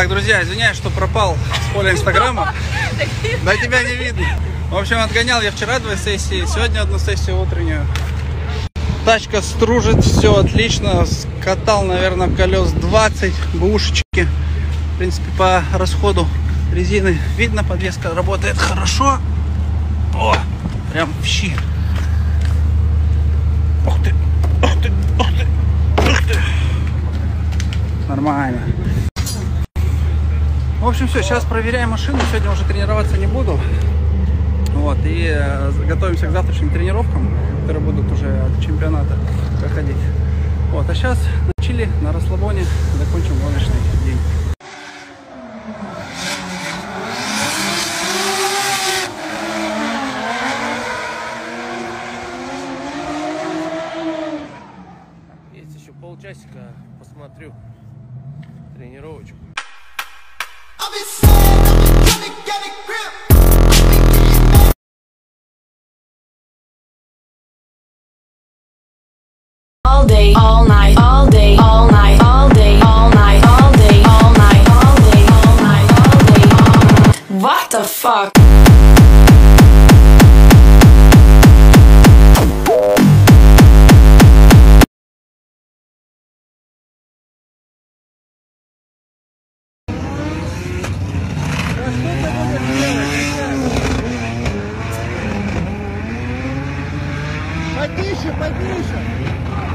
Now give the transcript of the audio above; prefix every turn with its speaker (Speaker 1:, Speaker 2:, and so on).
Speaker 1: Так, друзья, извиняюсь, что пропал с поля инстаграма. Да тебя не видно. В общем, отгонял я вчера две сессии, сегодня одну сессию утреннюю. Тачка стружит, все отлично. Скатал, наверное, колес 20, бушечки. В принципе, по расходу резины видно, подвеска работает хорошо. О, прям в щи. Ух ты, ух ты, ух ты, ух ты. Нормально. В общем, все, сейчас проверяем машину. Сегодня уже тренироваться не буду. Вот, и э, готовимся к завтрашним тренировкам, которые будут уже от чемпионата проходить. Вот, а сейчас на чили, на расслабоне закончим гоночный день.
Speaker 2: Есть еще полчасика, посмотрю тренировочку.
Speaker 3: All day, all night, all day, all night, all day, all night, all day, all night, all day, all night, all day, all night. What the fuck?
Speaker 1: Потише, потише.